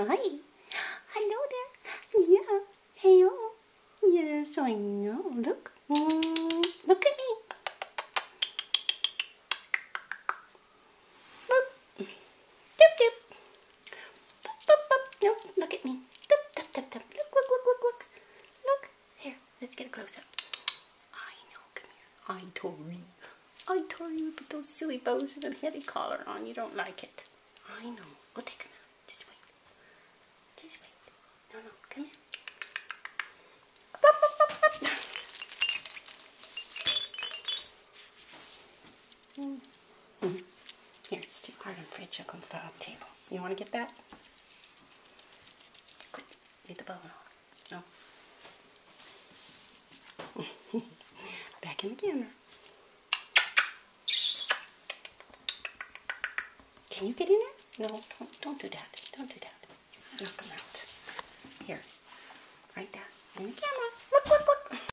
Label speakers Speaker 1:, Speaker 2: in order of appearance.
Speaker 1: Hi. Hello there. Yeah. Hey, oh. Yes, I know. Look. Mm, look at me. Boop. Doop, doop. Boop, boop, boop. No, look at me. Doop, doop, doop, doop. Look, look, look, look, look. Look. Here, let's get a close-up. I know. Come here. I told you. I told you to put those silly bows and a heavy collar on. You don't like it. I know. No, no. Come here. Here, it's too hard on fridge. I'll come off the table. You want to get that? Quick. Leave the bow on. No. Back in the camera. Can you get in there? No, don't, don't do that. Don't do that. Knock them out. Right there. In the camera. Look, look, look.